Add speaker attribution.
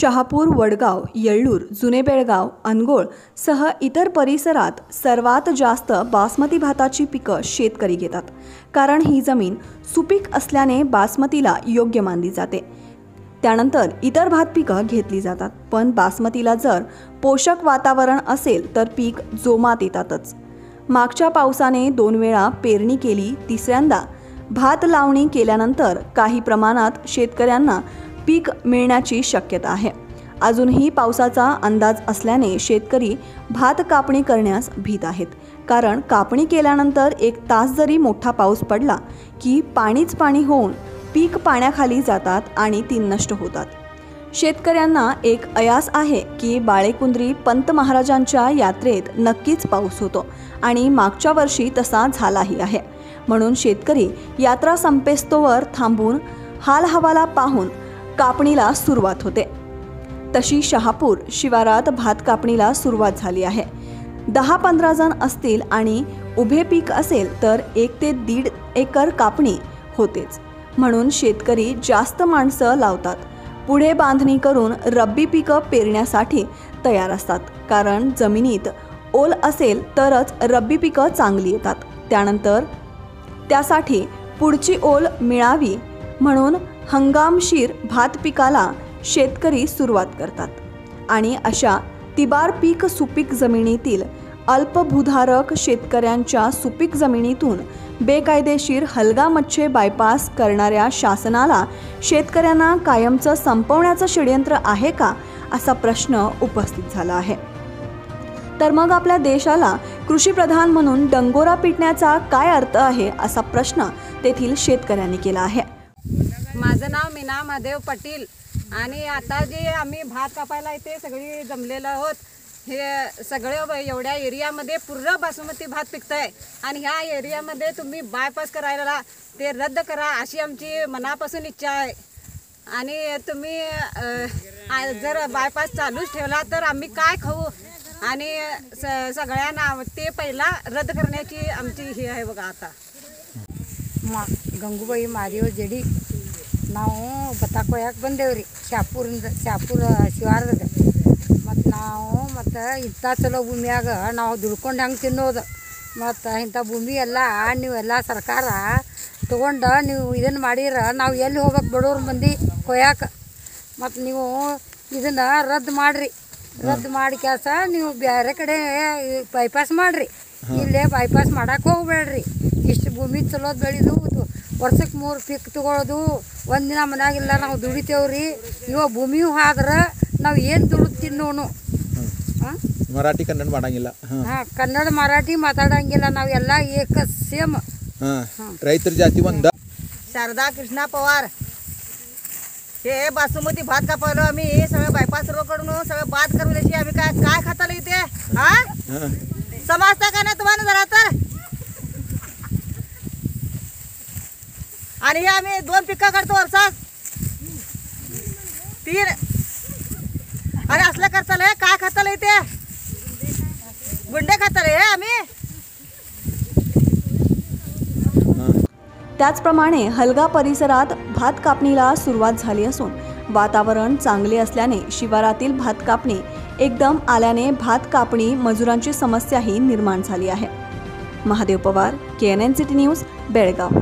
Speaker 1: शहापूर वडगाव येळ्ळूर जुने बेळगाव अनगोळ सह इतर परिसरात सर्वात जास्त बासमती भाताची पिकं शेतकरी घेतात. कारण ही जमीन सुपीक असल्याने बासमतीला योग्य मानली जाते. त्यानंतर इतर भात पिकं घेतली जातात. पण बासमतीला जर पोषक वातावरण असेल तर पीक जोमात येतातच. मागच्या पावसाने दोन वेळा पेरणी केली तिसऱ्यांदा भात लावणी केल्यानंतर काही प्रमाणात शेतकऱ्यांना पीक मिळण्याची शक्यता आहे. अजूनही पावसाचा अंदाज असल्याने शेतकरी भात कापणी करण्यास भीत आहेत. कारण कापणी केल्यानंतर एक तास जरी मोठा पाऊस पडला की पाणीच पाणी होऊन पीक पाण्याखाली जातात आणि ती नष्ट होतात. शेतकऱ्यांना एक अयास आहे की बाळेकुंद्री पंत महाराजांच्या यात्रेत नक्कीच पाऊस होतो आणि मागच्या वर्षी तसा झालाही आहे. म्हणून शेतकरी यात्रा संपेस्तोवर थांबून हाल हवाला पाहून कापणीला सुरुवात होते. तशी शहापूर शिवारात भात कापणीला सुरुवात झाली आहे. दहा पंधरा जण असतील आणि उभे पीक असेल तर एक ते दीड एकर कापणी होतेच. म्हणून शेतकरी जास्त माणसं लावतात. पुढे बांधणी करून रब्बी पिकं पेरण्यासाठी तयार असतात. कारण जमिनीत ओल असेल तरच रब्बी पिकं चांगली येतात. त्यानंतर त्यासाठी पुढची ओल मिळावी म्हणून हंगामशीर भात पिकाला शेतकरी सुरुवात करतात. आणि अशा तिबार पीक सुपीक जमिनीतील अल्पभूधारक शेतकऱ्यांच्या सुपीक जमिनीतून बेकायदेशीर हलगामच्छे बायपास करणाऱ्या शासनाला शेतकऱ्यांना कायमचं संपवण्याचं षडयंत्र आहे का असा प्रश्न उपस्थित झाला आहे. तर मग आपल्या देशाला कृषीप्रधान म्हणून डंगोरा पिटण्याचा काय अर्थ आहे असा प्रश्न तेथील शेतकऱ्यांनी केला आहे.
Speaker 2: माझं नाव मीना महादेव पाटील. आणि आता जे आम्ही भात कापायला येते सगळी जमलेलं आहोत हे सगळं एवढ्या एरियामध्ये पूर्ण बासमती भात पिकतंय. आहे आणि ह्या एरियामध्ये तुम्ही बायपास करायला ते रद्द करा अशी आमची मनापासून इच्छा आहे. आणि तुम्ही जर बायपास चालूच ठेवला तर आम्ही काय खाऊ? आणि स सगळ्यांना ते पहिला रद्द करण्याची आमची हे आहे बघा आता.
Speaker 3: मा गंगूबाई मारिओ जेडी. ನಾವು ಭತ್ತ ಬಂದೇವು ರೀ ಶಾಪುರಿಂದ, ಶಾಪುರ ಶಿವಾರದಾಗ. ಮತ್ತು ನಾವು ಮತ್ತು ಇಂಥ ಚಲೋ ಭೂಮಿಯಾಗ ನಾವು ದುಡ್ಕೊಂಡು ಹಂಗೆ ತಿನ್ನೋದು? ಮತ್ತು ಇಂಥ ಭೂಮಿ ಎಲ್ಲ ನೀವೆಲ್ಲ ಸರ್ಕಾರ ತೊಗೊಂಡು ನೀವು ಇದನ್ನು ಮಾಡಿರ ನಾವು ಎಲ್ಲಿ ಹೋಗ್ಬೇಕು ಬಡವ್ರ ಮಂದಿ ಕೊಯ್ಯಾಕ? ಮತ್ತು ನೀವು ಇದನ್ನು ರದ್ದು ಮಾಡಿರಿ. ರದ್ದು ಮಾಡಿ ಕೆಲಸ ನೀವು ಬೇರೆ ಕಡೆ ಬೈಪಾಸ್ ಮಾಡಿರಿ. ಇಲ್ಲೇ ಬೈಪಾಸ್ ಮಾಡೋಕೆ ಹೋಗ್ಬೇಡ್ರಿ ಇಷ್ಟು ಭೂಮಿ ಚಲೋದು ಬೆಳೆದು ವರ್ಷಕ್ಕೆ ಮೂರು ಪಿಕ್ ತಗೊಳ್ಳೋದು ಒಂದಿನ ಮನ್ಯಾಗಿಲ್ಲ ನಾವು ದುಡಿತೇವ್ರಿ ಇವ ಭೂಮಿಯೂ ಆದ್ರೆ ನಾವು ಏನು ದುಡಿದು ತಿನ್ನೋನು ಹಾಂ
Speaker 4: ಮರಾಠಿ ಕನ್ನಡ ಮಾಡಂಗಿಲ್ಲ ಹಾಂ
Speaker 3: ಹಾಂ ಕನ್ನಡ ಮರಾಠಿ ಮಾತಾಡಂಗಿಲ್ಲ ನಾವೆಲ್ಲ ಏಕ ಸೇಮ್
Speaker 4: ಹಾಂ ರೈತರ ಜಾತಿ ಒಂದ
Speaker 2: शारदा कृष्णा पवार हे बासमती भात कापायलो आम्ही सगळं बायपास कडून सगळं बाद करून द्यायची आम्ही काय काय खाताला इथे हा
Speaker 4: हां
Speaker 2: समजता का नाही तुम्हाला जरा तर आणि हे आम्ही दोन पिकं करतो वर्षात तीन. अरे असलं करताल हे? काय खाताला ते? गुंडे खाताल हे आम्ही?
Speaker 1: त्याचप्रमाणे हलगा परिसरात भात कापणीला सुरुवात झाली असून वातावरण चांगले असल्याने शिवारातील भात कापणी एकदम आल्याने भात कापणी मजुरांची समस्याही निर्माण झाली आहे. Mahadev Pawar K N N City News Belgaum.